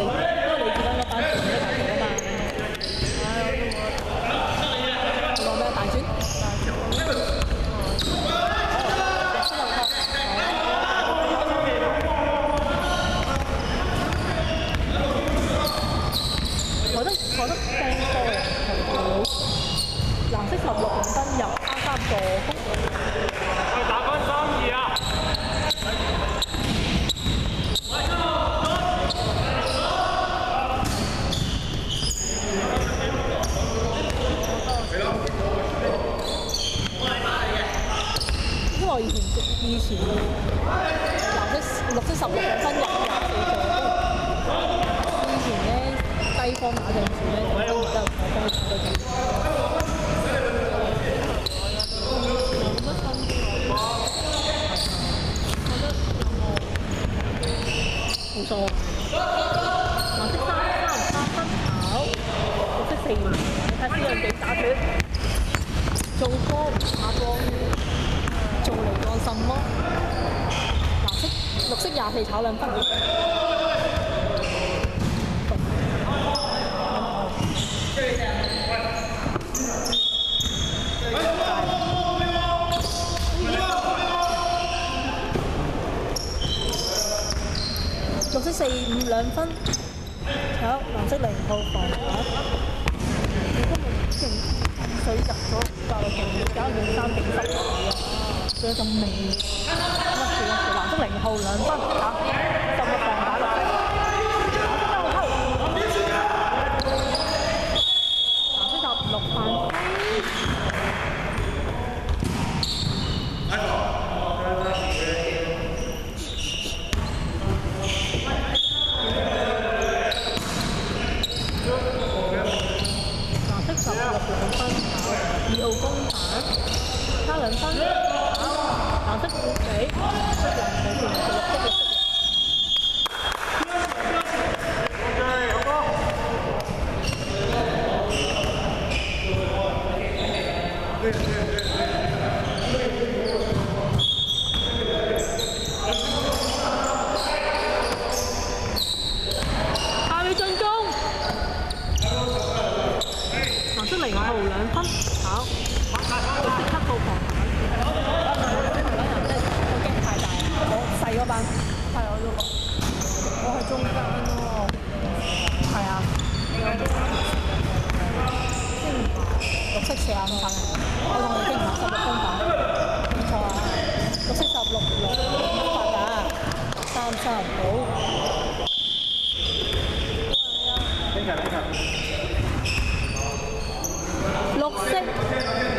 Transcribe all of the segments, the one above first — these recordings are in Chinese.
你因為你記得嗰班全部都大團啊嘛。你講咩大專？我覺得我覺得 fan 多嘅球隊，藍色十六紅分入三三助攻。打翻三二啊！因為我以前以前藍色綠色十六紅分入廿四助攻，以前咧低方打陣時咧，都唔得我幫佢做到幾。冇錯。藍色三三唔三分跑，綠色四環，你睇邊人幾打斷？做波打波，做嚟幹什麼？藍色綠色廿四炒兩分。綠色四五兩分，好藍色零號防跑。你今日勁水入咗八六勁，搞到三比十啊！仲有咁味，咁啊藍色零號兩分嚇，十個防打落去。藍色十六犯規。藍色十六兩分跑，二號攻彈，差兩分，藍色五比，色藍冇變，綠色綠色。OK，好波。下尾進攻，藍色零號兩分跑，綠色七號防跑。我驚太大啦，我細嗰班，係我嗰個，我係中間咯，係啊，綠色四廿五分，我同你傾下十六分打，唔錯啊，綠色十六六八打，三三好。綠色、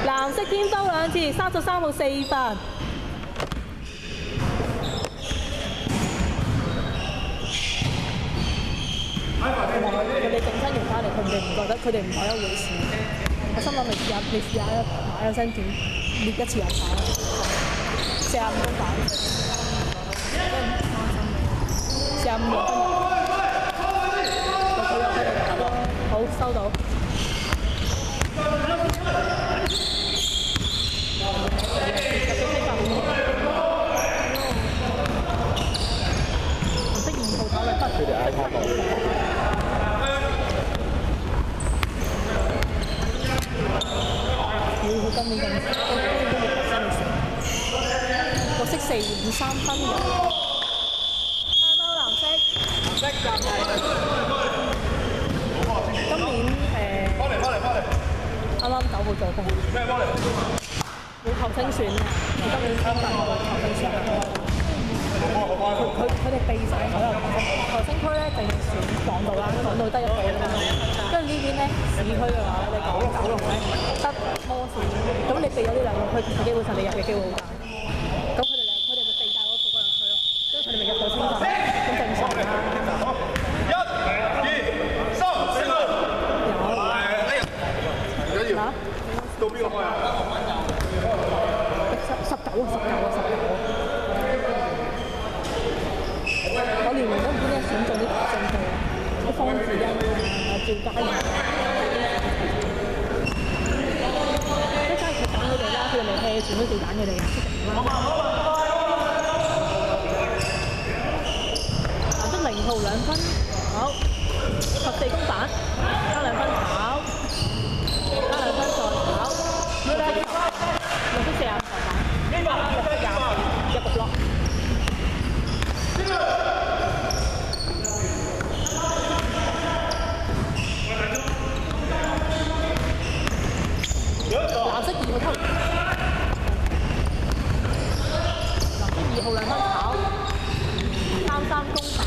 藍色添兜兩次，三十三號四分。佢哋整親完翻嚟，佢哋唔覺得，佢哋唔當一回事。心諗你試下，你試下打有身點搣一次又打，四廿五分打，四廿五六分入。佢有佢哋打，好收到。紅色二號打兩分。佢哋 iPad 屌，佢今年咁，今年都未得三成。綠色四五三分嘅。三貓藍色。今年誒。翻嚟，翻嚟，翻嚟。啱啱九號助攻，咩翻嚟？冇球星選啊！今年今年冇球星選啊！佢佢佢哋避晒所有球星，球星區咧淨係選港島啦，港島得一隊啦。跟住呢邊咧市區嘅話，你講九龍咧得摩士，咁你避咗呢兩個區，其實基本上你入嘅機會好大。咁佢哋兩佢哋咪避晒嗰個人區咯，所以佢哋咪入到先份，咁正常啦。一、二、三，四個。有哎呀，唔緊要。嚇到邊個開啊？十十九啊，十九啊，十九啊！我年年都唔知點解選中啲進去，啲方志欣啊、趙嘉怡啊，即係假如佢揀佢哋啦，佢哋咪 hea 全都照揀佢哋嘅。藍色零號兩分，好，十四公板，加兩分炒，加兩分再炒，六色十，六色四廿十板，六色廿四，一個 block。藍色二號，兩分炒，三三公板。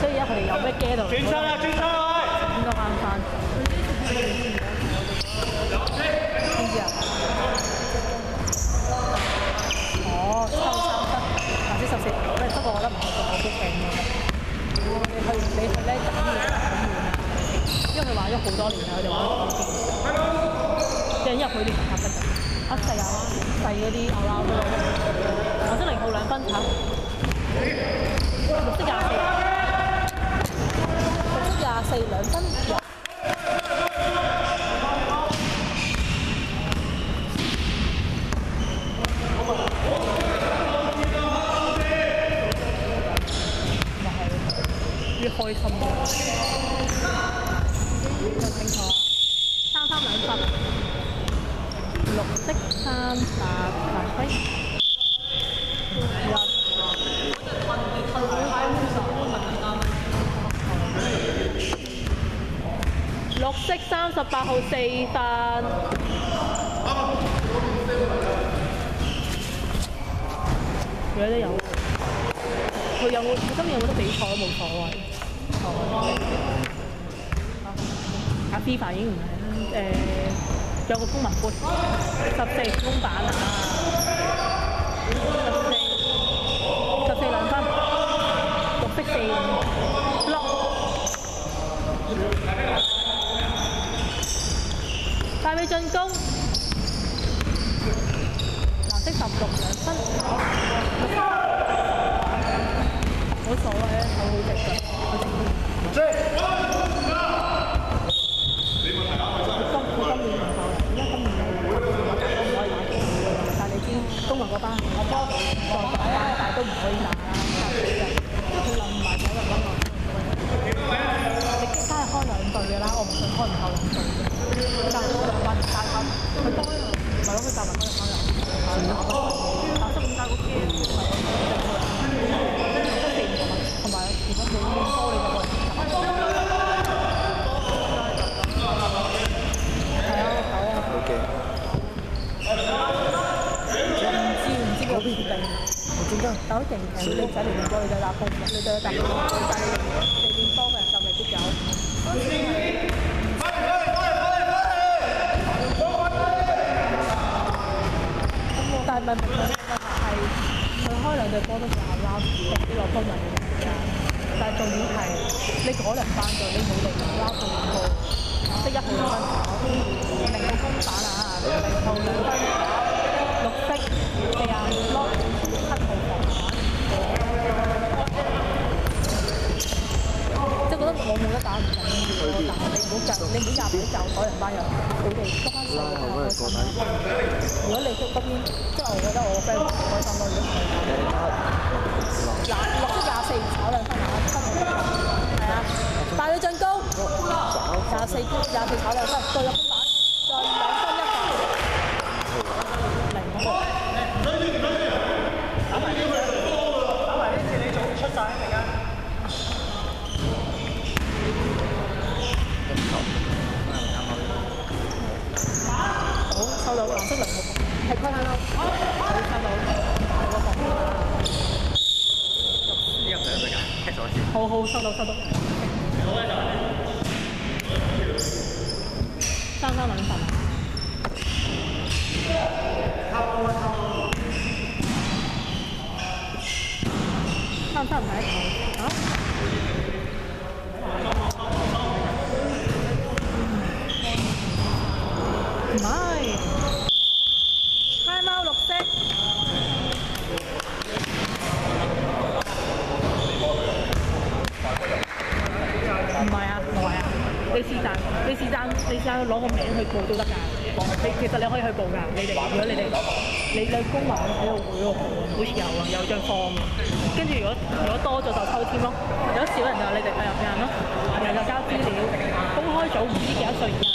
所以而家佢哋有咩 get 到？轉身啊，轉身啊！應該啱翻。知唔知啊？哦，抽三分，或者十四，喂，不過我覺得唔係仲好激勁嘅。你去你去咧揀嘢咁換啊，因為佢玩咗好多年啦，佢哋玩得好勁。即係因為佢啲合得㗎，啊細有細嗰啲牛撈都有。黃色零號兩分炒，綠色廿四。綠色廿四兩分。越開心啲，睇清楚啊！三三兩分，綠色三十八分，入綠色三十八號四分。佢都有，佢有冇？佢今年有冇得比賽都冇所謂。阿 FIFA 已經唔係啦，誒、有個公民杯，十四公版啊，十四，十四兩分，綠色四五六，大尾進攻。藍色十六兩分，冇所謂啊，好好食㗎，我自己。即係今佢今年唔夠，而家今年我唔可以打嘅，但你知中國嗰班我波再打啊，但都唔可以打啦，佢冧埋咗入溫內。你梗係開兩隊嘅啦，我唔信開唔夠兩隊嘅，但係兩班大級，佢多唔係咯，佢就埋嗰日開兩隊，打十五加個 game 唔係我哋得四五個嘛，同埋如果佢多你個位。係啊，好啊。OK，唔知唔知我點解？但好勁嘅，你唔使嚟練波，你就打波，你就打波，但係你練波嘅就未必有。但係問題係佢開兩隊波都仲有撈跌啲落波咪嘅，但係重點係你嗰兩班隊你冇力撈到兩個，即一號兩分炒，零號公板啊，零號兩分炒，綠色四廿五粒，七號防板。即係覺得我冇得打唔緊嗱，你唔好就你唔好入去就嗰人班人，佢哋得翻四個就開心。如果你出嗰邊，即係我覺得我個 friend 唔開心咯。如果廿六色廿四炒兩分啊，七號係啊，大佢進攻廿四廿四炒兩分，對唔係，開貓綠色。唔係啊，唔係啊，你試掙，你試掙，你試掙攞個名去報都得㗎。你其實你可以去報㗎，你哋。如果你哋，你兩公民喺度會喎，好似有啊，有張 form。跟住如果如果多咗就抽签咯。如果少人就你哋咪入去咯？系人就交资料。公开组唔知几多岁